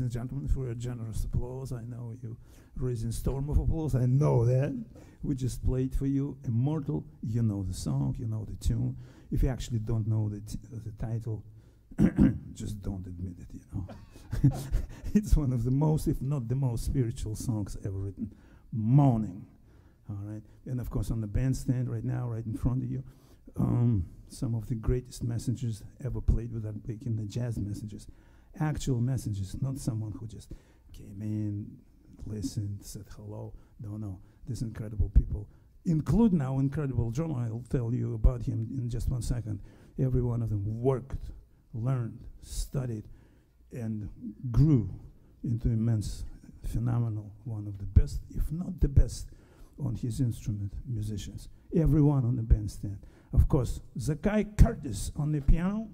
Ladies and gentlemen, for your generous applause. I know you raising storm of applause. I know that. We just played for you Immortal. You know the song, you know the tune. If you actually don't know the, uh, the title, just don't admit it, you know. it's one of the most, if not the most spiritual songs ever written. Moaning. All right. And of course, on the bandstand right now, right in front of you, um, some of the greatest messengers ever played without in the jazz messengers actual messages, not someone who just came in, listened, said hello. No, no. These incredible people, including now incredible drummer. I'll tell you about him in just one second. Every one of them worked, learned, studied, and grew into immense, phenomenal, one of the best, if not the best, on his instrument musicians. Everyone on the bandstand. Of course, Zaccai Curtis on the piano.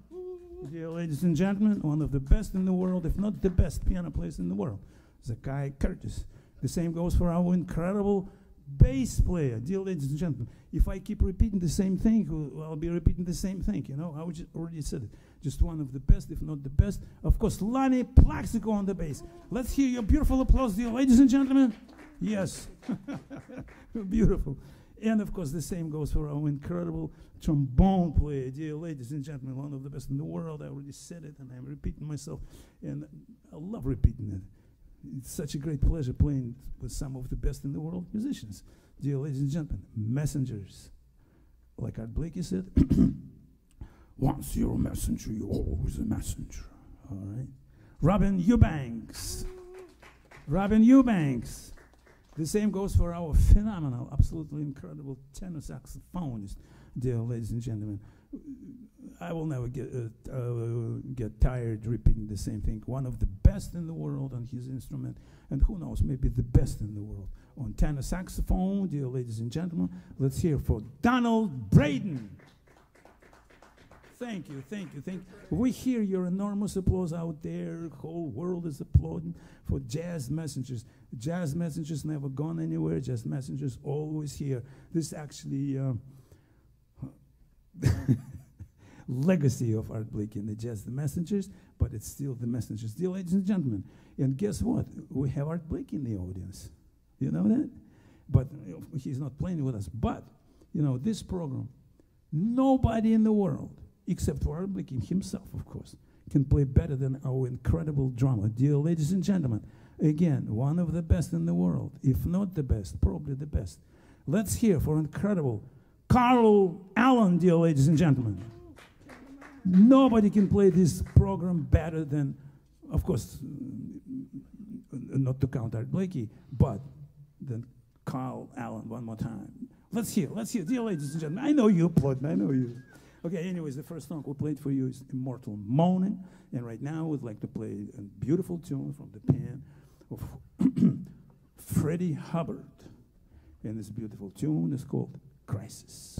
Dear ladies and gentlemen, one of the best in the world, if not the best piano player in the world, Zaccai Curtis. The same goes for our incredible bass player, dear ladies and gentlemen. If I keep repeating the same thing, I'll be repeating the same thing, you know. I already said it. Just one of the best, if not the best. Of course, Lonnie Plaxico on the bass. Let's hear your beautiful applause, dear ladies and gentlemen. Yes. Beautiful. And of course, the same goes for our incredible trombone player, dear ladies and gentlemen, one of the best in the world. I already said it, and I'm repeating myself, and I love repeating it. It's such a great pleasure playing with some of the best in the world musicians, dear ladies and gentlemen, messengers. Like Art Blakey said, once you're a messenger, you're always a messenger. All right. Robin Eubanks. Robin Eubanks. The same goes for our phenomenal, absolutely incredible tenor saxophonist, dear ladies and gentlemen. I will never get uh, uh, get tired repeating the same thing. One of the best in the world on his instrument, and who knows, maybe the best in the world on tenor saxophone, dear ladies and gentlemen. Let's hear for Donald Braden. Thank you, thank you, thank you. We hear your enormous applause out there. The whole world is applauding for jazz messengers. Jazz messengers never gone anywhere. Jazz messengers always here. This actually uh, legacy of Art Blakey and the Jazz the Messengers, but it's still the messengers. Dear ladies and gentlemen, and guess what? We have Art Blakey in the audience. You know that? But uh, he's not playing with us. But, you know, this program, nobody in the world except for Art Blakey himself, of course, can play better than our incredible drummer. Dear ladies and gentlemen, again, one of the best in the world, if not the best, probably the best. Let's hear for incredible Carl Allen, dear ladies and gentlemen. Nobody can play this program better than, of course, uh, not to count Art Blakey, but than Carl Allen one more time. Let's hear, let's hear, dear ladies and gentlemen. I know you applaud, I know you. Okay, anyways, the first song we played for you is Immortal Moaning. And right now we'd like to play a beautiful tune from the pen Freddie Hubbard. And this beautiful tune is called Crisis.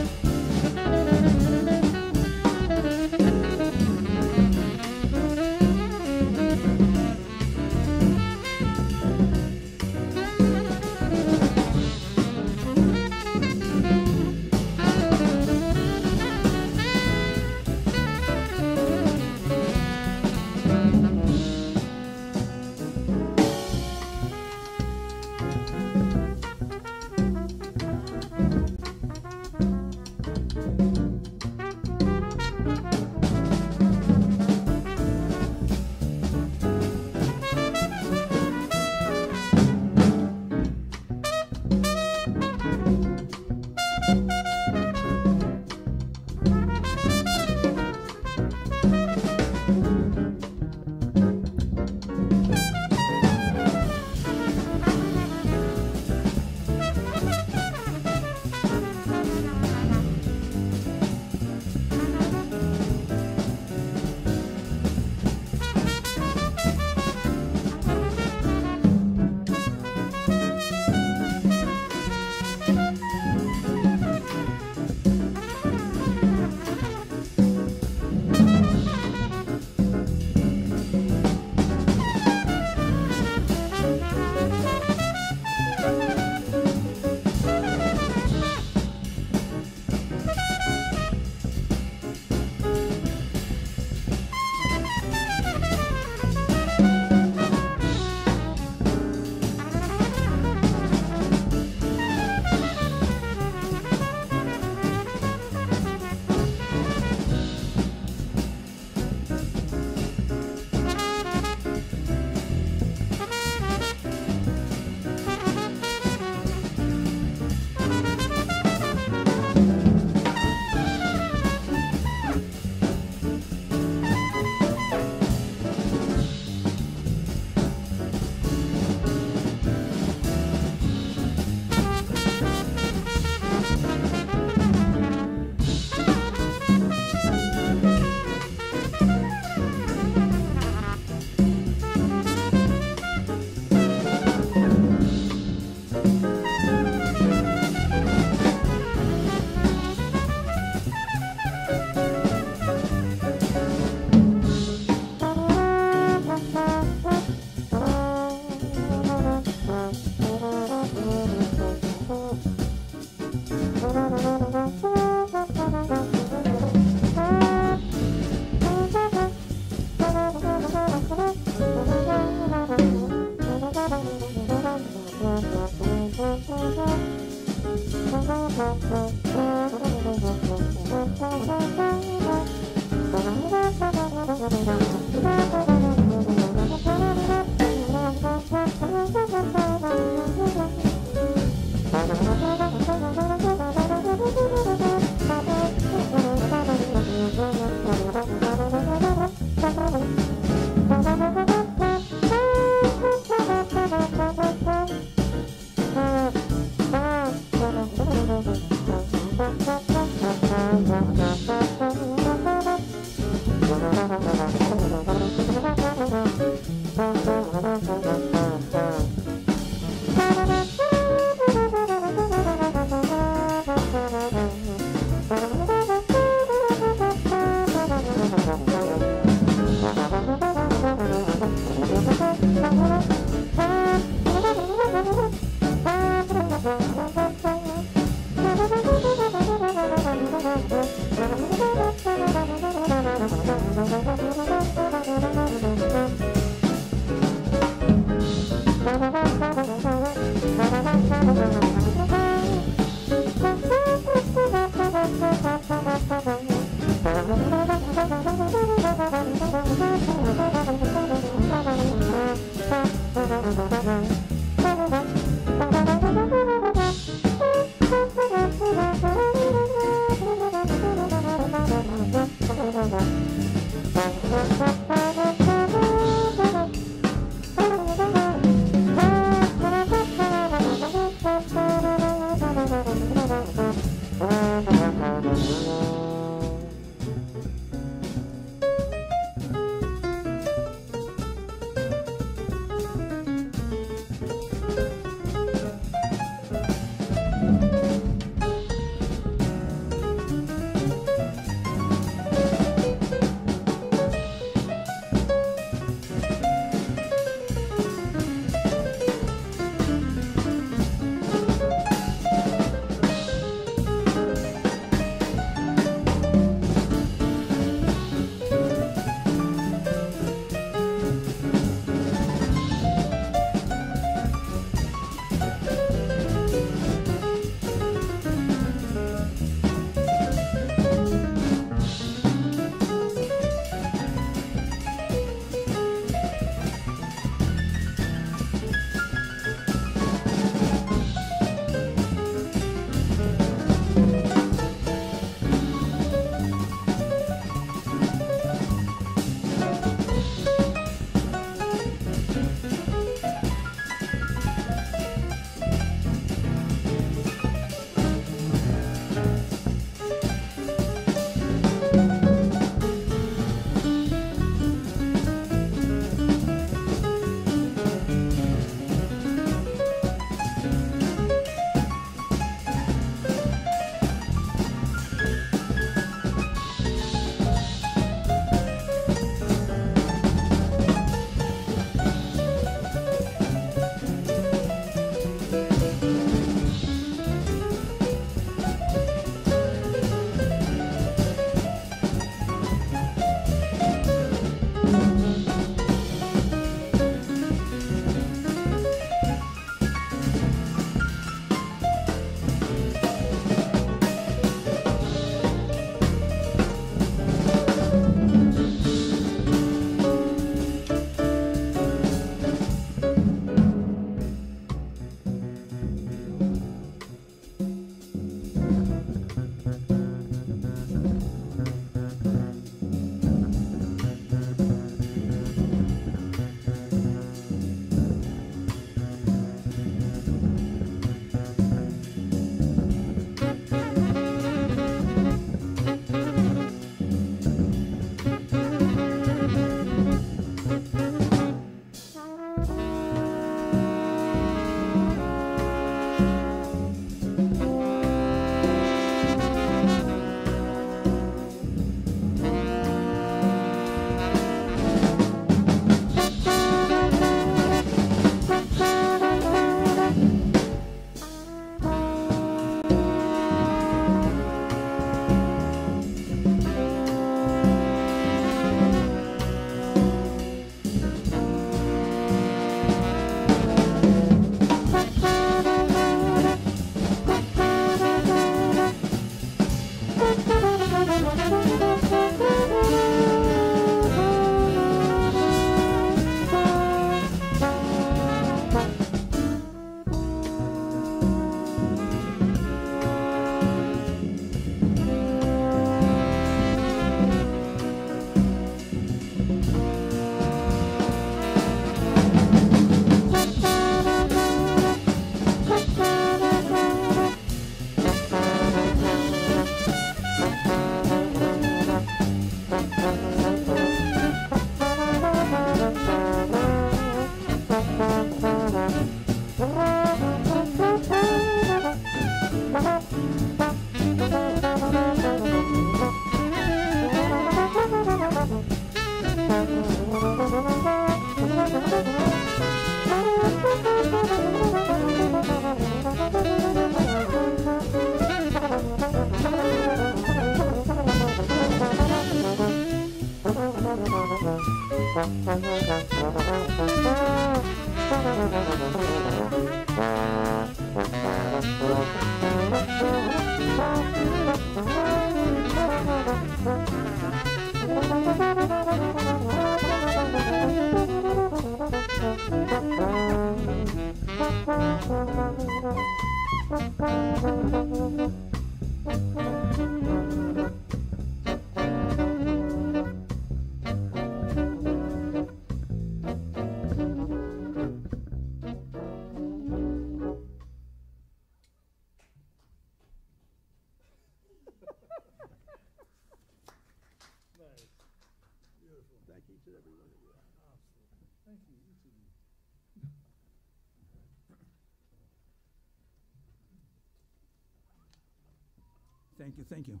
Thank you, thank you.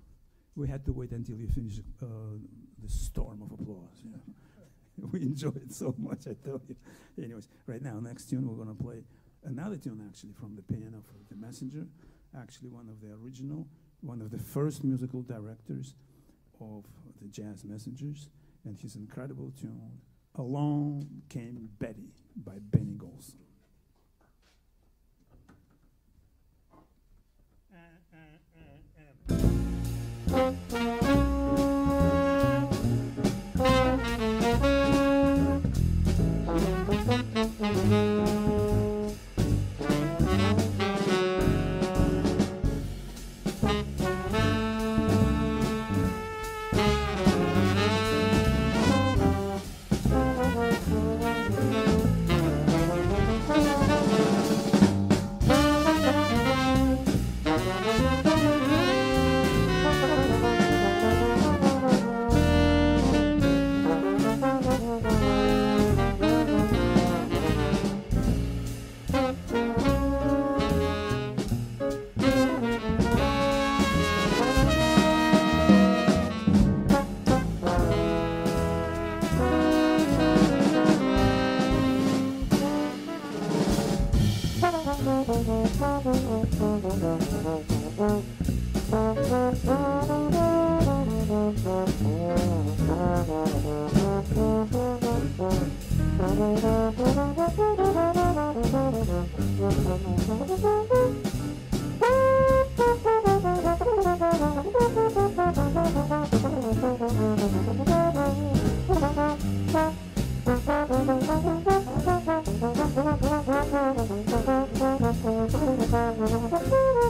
We had to wait until you finish uh, the storm of applause. We enjoyed it so much, I tell you. Anyways, right now, next tune, we're going to play another tune actually from the piano for The Messenger, actually one of the original, one of the first musical directors of the Jazz Messengers, and his incredible tune, Along Came Betty by Benny Golson. Uh, uh, uh,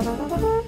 Thank you.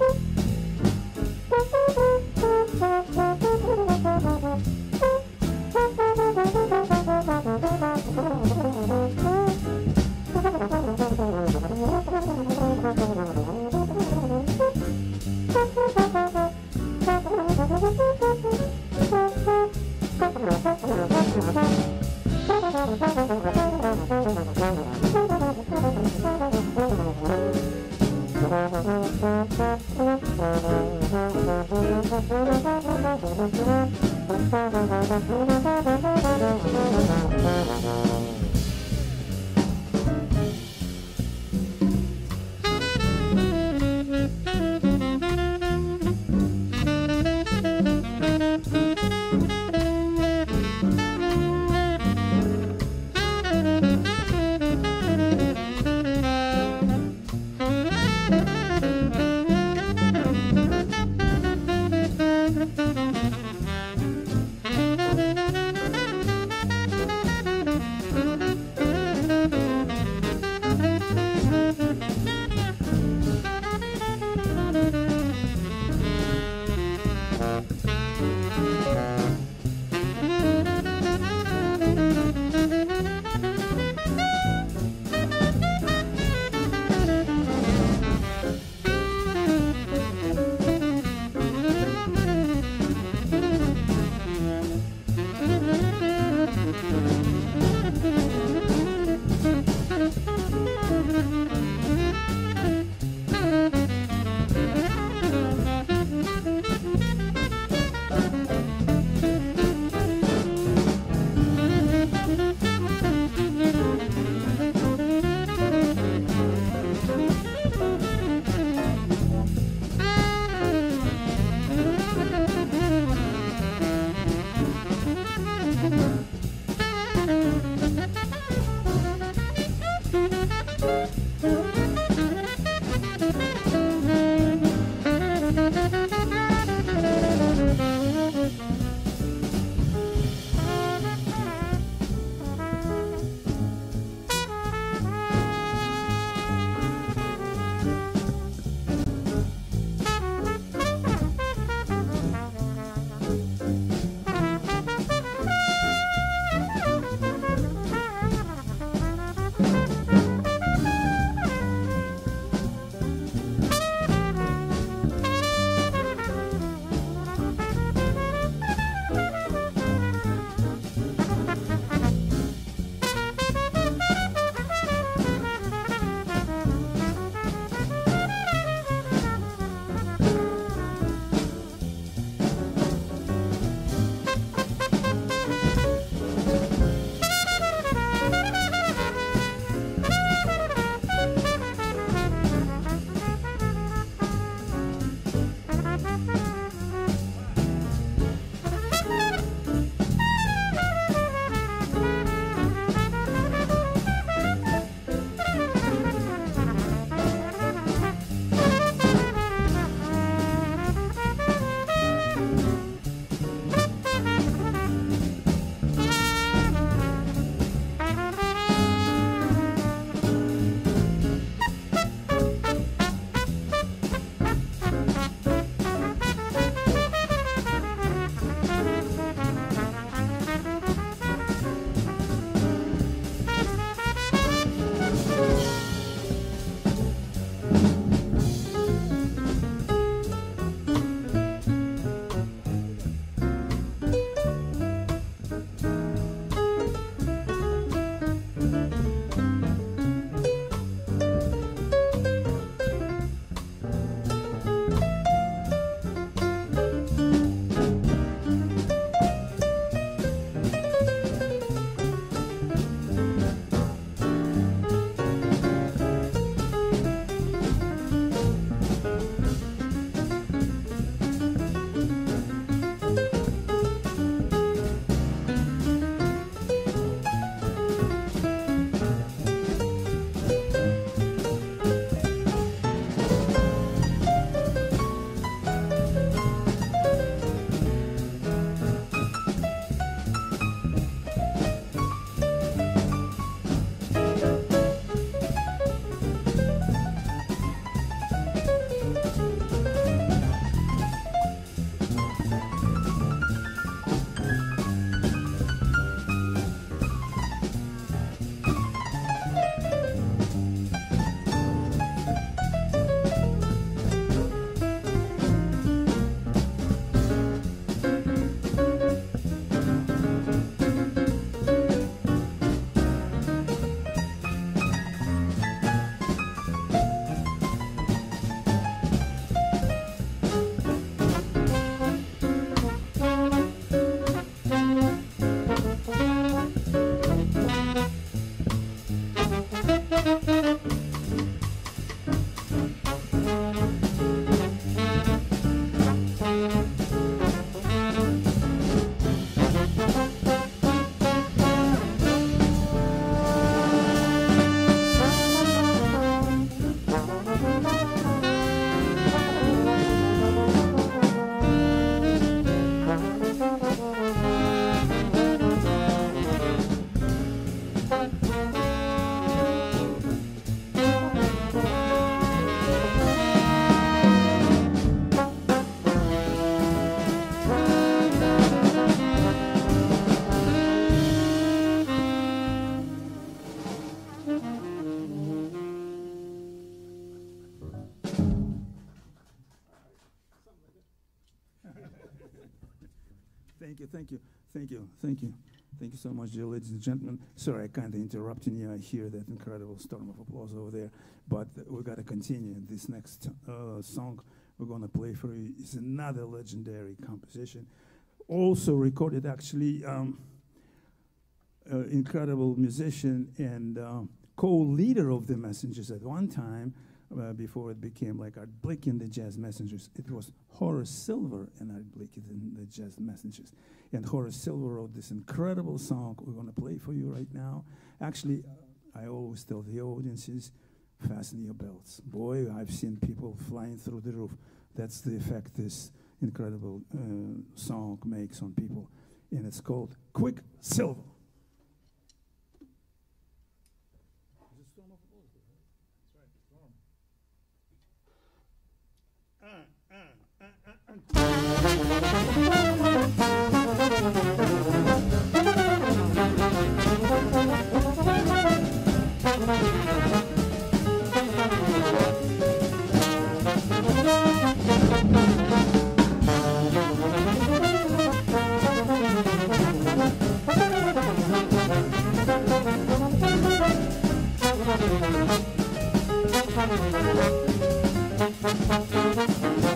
Thank you, thank you, thank you, thank you. Thank you so much, dear ladies and gentlemen. Sorry, I kind of interrupting you. I hear that incredible storm of applause over there, but we got to continue. This next uh, song we're going to play for you is another legendary composition, also recorded actually. Um, uh, incredible musician and um, co-leader of the Messengers at one time, uh, before it became like Art Blakey and the Jazz Messengers. It was Horace Silver and Art Blakey and the Jazz Messengers. And Horace Silver wrote this incredible song we're going to play for you right now. Actually, I always tell the audiences, fasten your belts. Boy, I've seen people flying through the roof. That's the effect this incredible uh, song makes on people. And it's called Quick Silver. Thank you.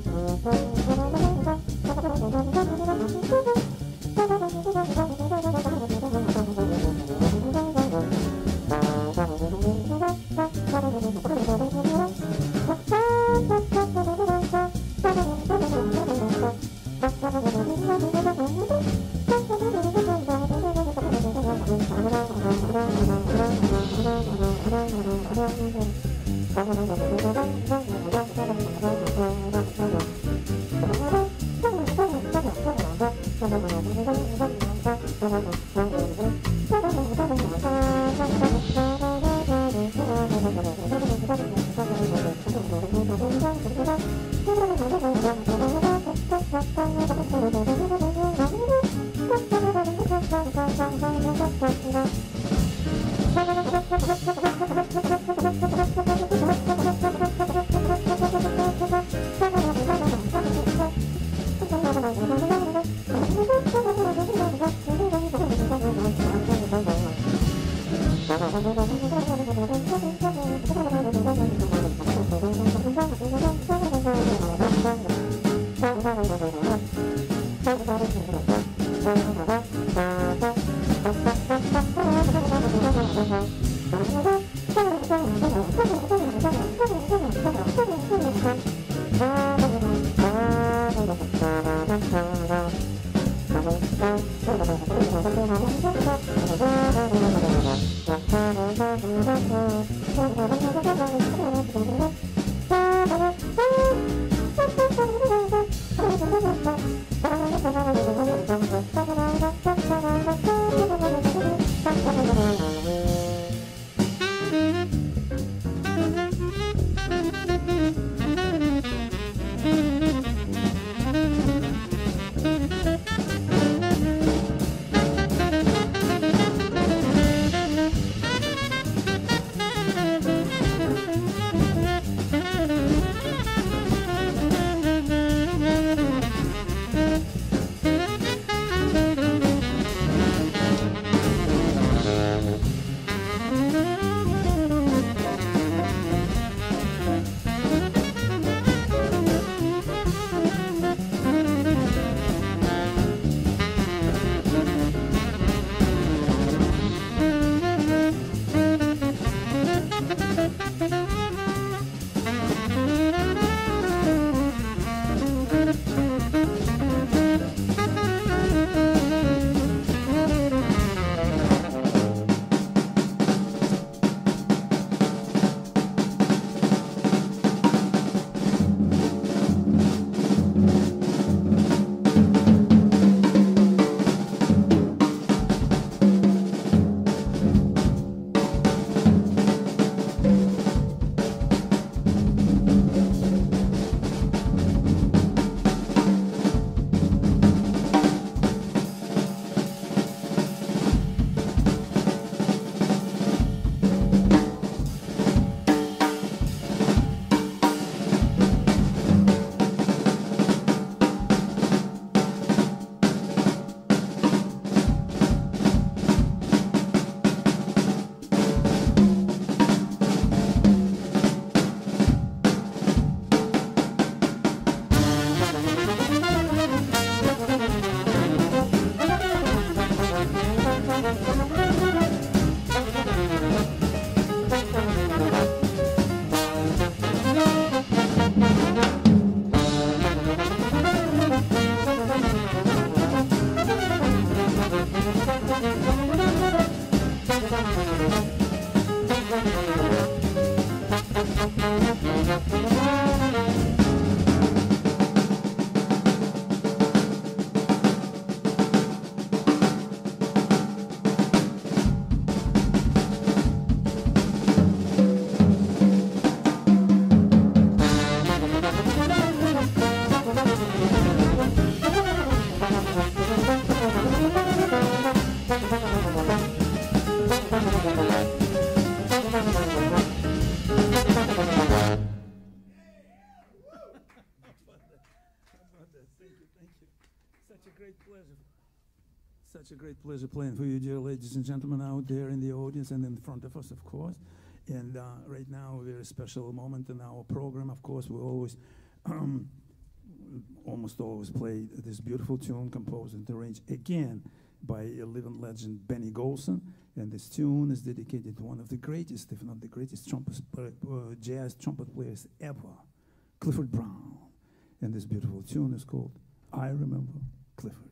Such ladies and gentlemen out there in the audience and in front of us, of course. And uh, right now, a very special moment in our program. Of course, we always um, almost always play this beautiful tune composed and arranged again by a living legend Benny Golson. And this tune is dedicated to one of the greatest, if not the greatest, trumpet, uh, jazz trumpet players ever, Clifford Brown. And this beautiful tune is called I Remember Clifford.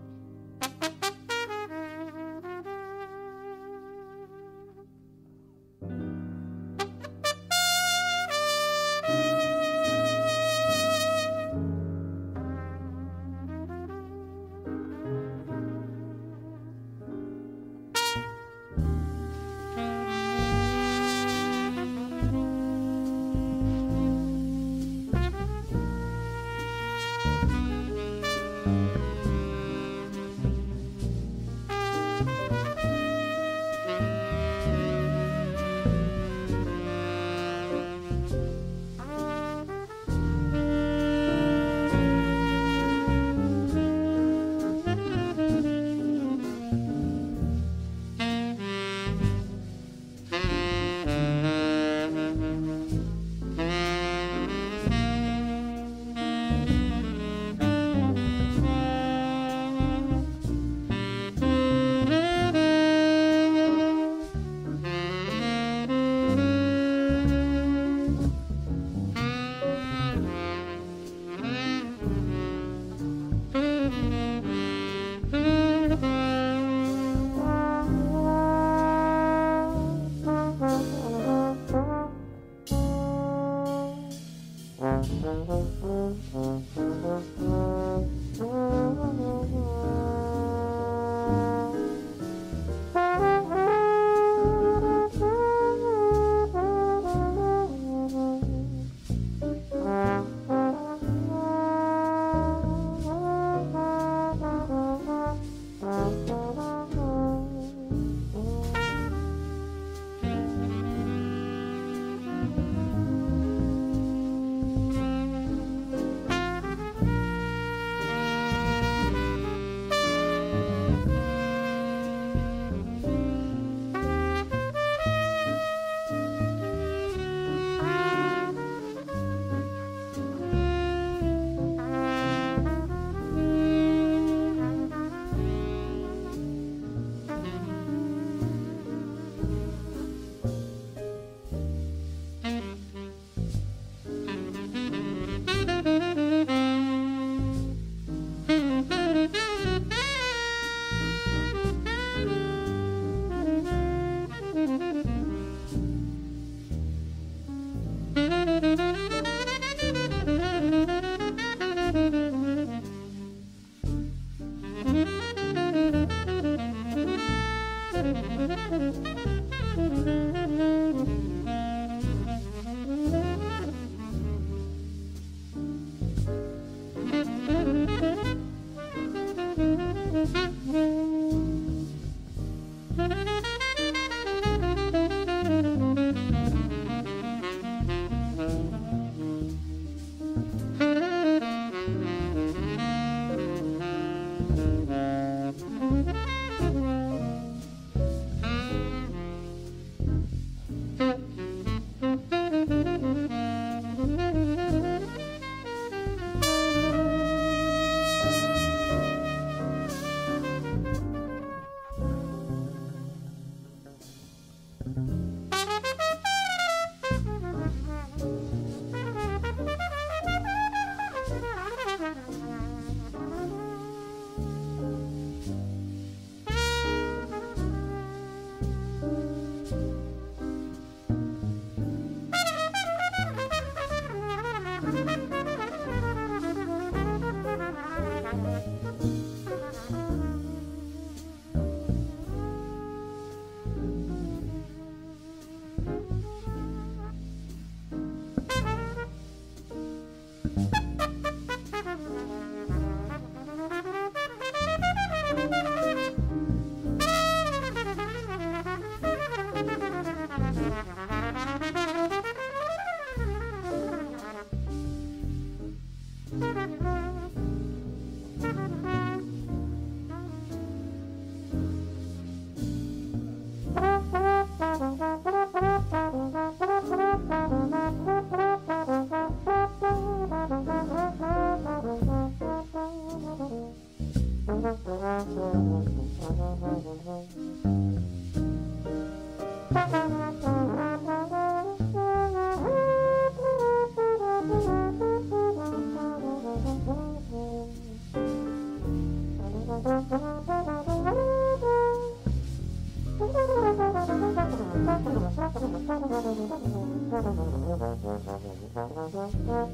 Mm-hmm.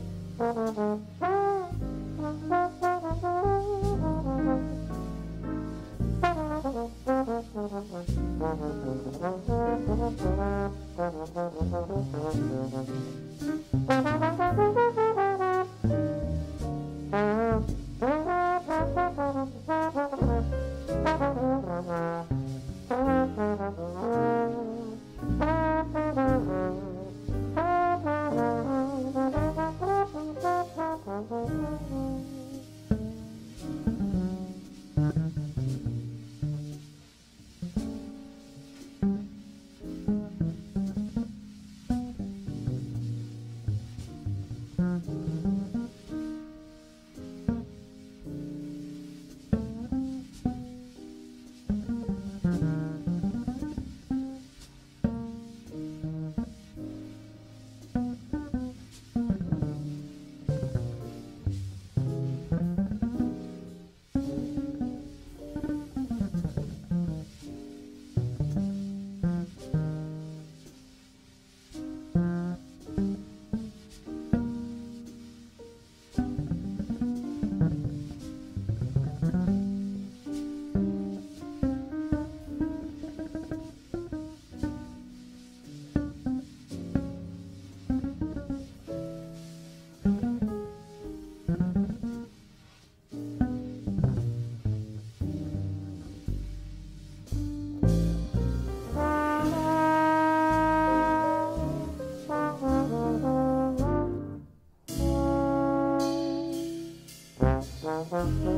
Mm-hmm.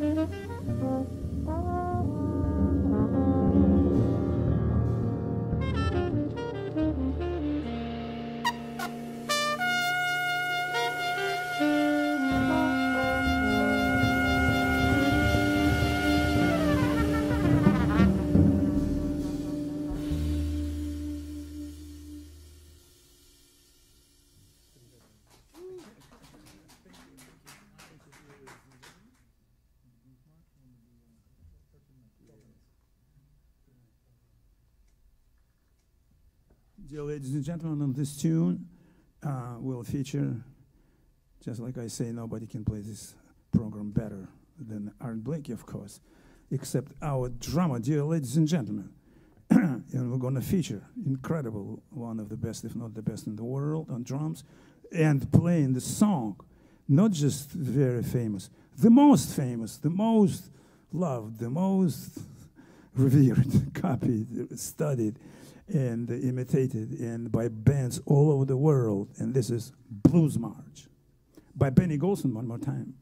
Mm-hmm. Dear ladies and gentlemen, on this tune uh, will feature, just like I say, nobody can play this program better than Art Blakey, of course, except our drummer, dear ladies and gentlemen. and we're going to feature incredible, one of the best, if not the best in the world, on drums, and playing the song, not just very famous, the most famous, the most loved, the most revered, copied, studied and imitated and by bands all over the world. And this is Blues March by Benny Golson one more time.